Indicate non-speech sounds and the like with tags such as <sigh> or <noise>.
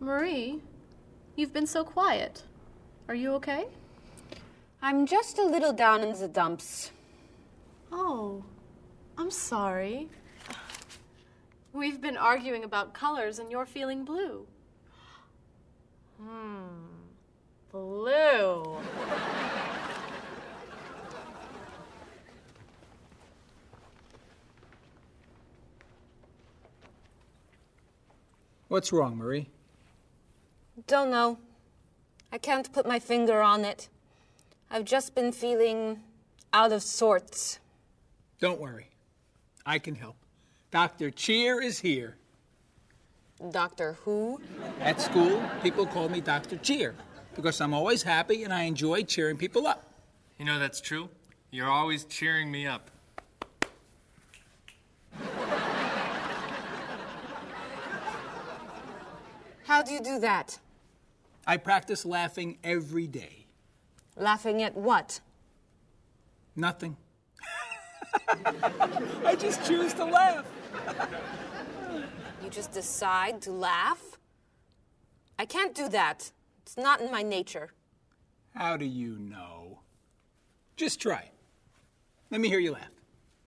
Marie, you've been so quiet. Are you okay? I'm just a little down in the dumps. Oh, I'm sorry. We've been arguing about colors and you're feeling blue. Hmm. Blue. What's wrong, Marie? Don't know. I can't put my finger on it. I've just been feeling out of sorts. Don't worry. I can help. Dr. Cheer is here. Doctor Who? At school, people call me Dr. Cheer because I'm always happy and I enjoy cheering people up. You know that's true. You're always cheering me up. How do you do that? I practice laughing every day. Laughing at what? Nothing. <laughs> I just choose to laugh. You just decide to laugh? I can't do that. It's not in my nature. How do you know? Just try it. Let me hear you laugh.